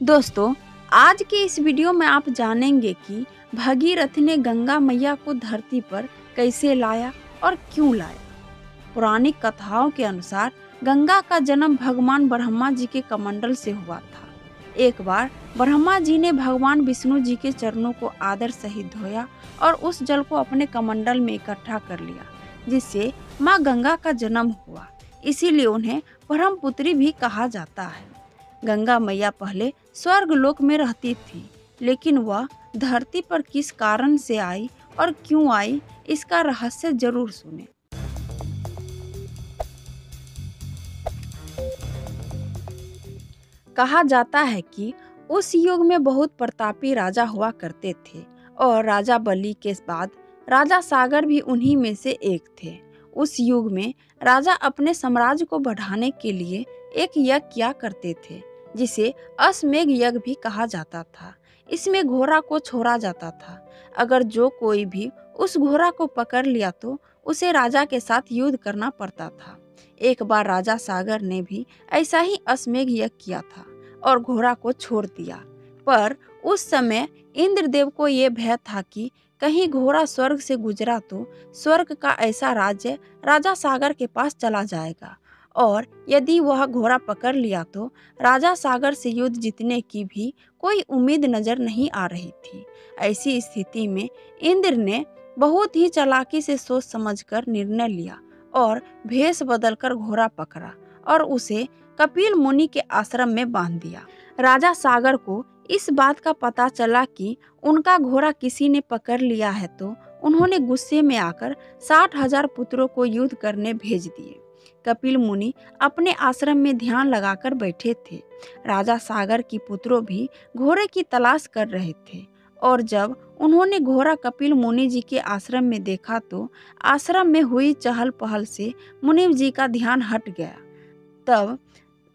दोस्तों, आज के इस वीडियो में आप जानेंगे कि भगीरथ ने गंगा मैया को धरती पर कैसे लाया और क्यों लाया। पौराणिक कथाओं के अनुसार गंगा का जन्म भगवान ब्रह्मा जी के कमंडल से हुआ था। एक बार ब्रह्मा जी ने भगवान विष्णु जी के चरणों को आदर सहित धोया और उस जल को अपने कमंडल में इकट्ठा कर लिया, जिससे माँ गंगा का जन्म हुआ। इसीलिए उन्हें ब्रह्मपुत्री भी कहा जाता है। गंगा मैया पहले स्वर्ग लोक में रहती थी, लेकिन वह धरती पर किस कारण से आई और क्यों आई, इसका रहस्य ज़रूर सुने। कहा जाता है कि उस युग में बहुत प्रतापी राजा हुआ करते थे, और राजा बलि के बाद राजा सागर भी उन्हीं में से एक थे। उस युग में राजा अपने साम्राज्य को बढ़ाने के लिए एक यज्ञ किया करते थे जिसे अश्वमेघ यज्ञ भी कहा जाता था। इसमें घोड़ा को छोड़ा जाता था। अगर जो कोई भी उस घोड़ा को पकड़ लिया तो उसे राजा के साथ युद्ध करना पड़ता था। एक बार राजा सागर ने भी ऐसा ही अश्वमेघ यज्ञ किया था और घोड़ा को छोड़ दिया। पर उस समय इंद्रदेव को ये भय था कि कहीं घोड़ा स्वर्ग से गुजरा तो स्वर्ग का ऐसा राज्य राजा सागर के पास चला जाएगा और यदि वह घोड़ा पकड़ लिया तो राजा सागर से युद्ध जीतने की भी कोई उम्मीद नज़र नहीं आ रही थी। ऐसी स्थिति में इंद्र ने बहुत ही चालाकी से सोच समझकर निर्णय लिया और भेष बदलकर घोड़ा पकड़ा और उसे कपिल मुनि के आश्रम में बाँध दिया। राजा सागर को इस बात का पता चला कि उनका घोड़ा किसी ने पकड़ लिया है तो उन्होंने गुस्से में आकर साठ हज़ार पुत्रों को युद्ध करने भेज दिए। कपिल मुनि अपने आश्रम में ध्यान लगाकर बैठे थे। राजा सागर की पुत्रों भी घोड़े की तलाश कर रहे थे और जब उन्होंने घोड़ा कपिल मुनि जी के आश्रम में देखा तो आश्रम में हुई चहल पहल से मुनिम जी का ध्यान हट गया। तब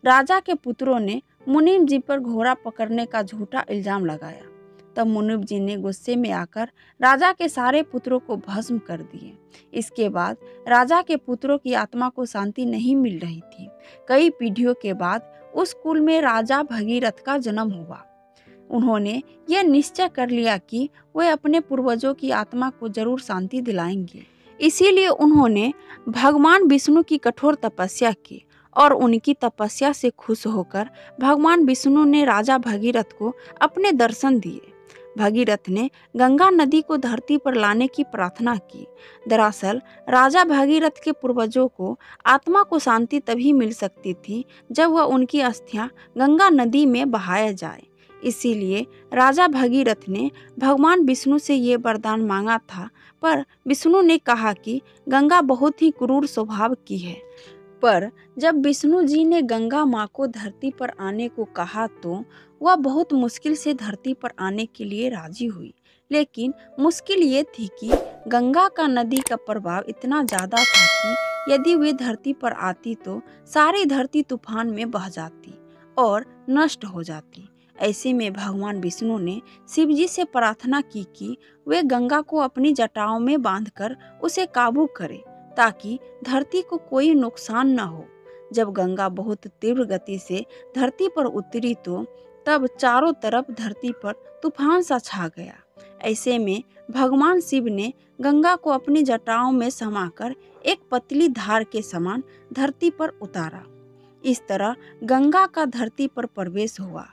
राजा के पुत्रों ने मुनिम जी पर घोड़ा पकड़ने का झूठा इल्ज़ाम लगाया। तब मुनिम जी ने गुस्से में आकर राजा के सारे पुत्रों को भस्म कर दिए। इसके बाद राजा के पुत्रों की आत्मा को शांति नहीं मिल रही थी। कई पीढ़ियों के बाद उस कुल में राजा भगीरथ का जन्म हुआ। उन्होंने यह निश्चय कर लिया कि वे अपने पूर्वजों की आत्मा को ज़रूर शांति दिलाएँगे। इसीलिए उन्होंने भगवान विष्णु की कठोर तपस्या की और उनकी तपस्या से खुश होकर भगवान विष्णु ने राजा भगीरथ को अपने दर्शन दिए। भगीरथ ने गंगा नदी को धरती पर लाने की प्रार्थना की। दरअसल, राजा भगीरथ के पूर्वजों को आत्मा को शांति तभी मिल सकती थी जब वह उनकी अस्थियाँ गंगा नदी में बहाया जाए। इसीलिए राजा भगीरथ ने भगवान विष्णु से ये वरदान मांगा था, पर विष्णु ने कहा कि गंगा बहुत ही क्रूर स्वभाव की है। पर जब विष्णु जी ने गंगा माँ को धरती पर आने को कहा तो वह बहुत मुश्किल से धरती पर आने के लिए राज़ी हुई। लेकिन मुश्किल ये थी कि गंगा का नदी का प्रभाव इतना ज़्यादा था कि यदि वे धरती पर आती तो सारी धरती तूफ़ान में बह जाती और नष्ट हो जाती। ऐसे में भगवान विष्णु ने शिव जी से प्रार्थना की कि वे गंगा को अपनी जटाओं में बांधकर उसे काबू करें, ताकि धरती को कोई नुकसान न हो। जब गंगा बहुत तीव्र गति से धरती पर उतरी तो तब चारों तरफ़ धरती पर तूफ़ान सा छा गया। ऐसे में भगवान शिव ने गंगा को अपनी जटाओं में समाकर एक पतली धार के समान धरती पर उतारा। इस तरह गंगा का धरती पर प्रवेश हुआ।